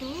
hmm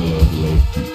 lovely.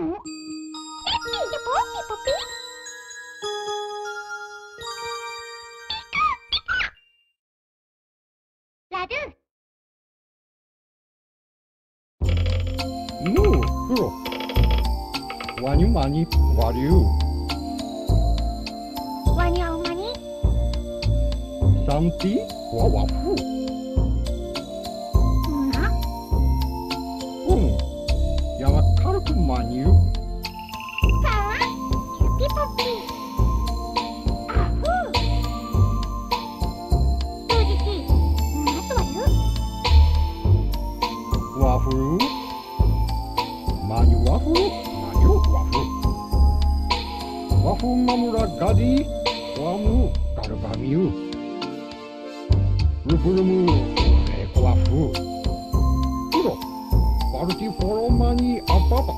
のピッピーでポッ。ピポピラドぬうろわにゅまにわりゅうわにゃうまにさんぴわわふう 요. Wafu. Mani wafu. Manyu wafu. Wafu mamura gadi. Wamu garubamiu. Ruburumu. Eko wafu. Hurra. Party for mani apapa.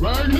Ragnar!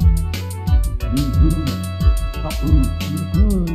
Ooh, ooh, ooh, ooh.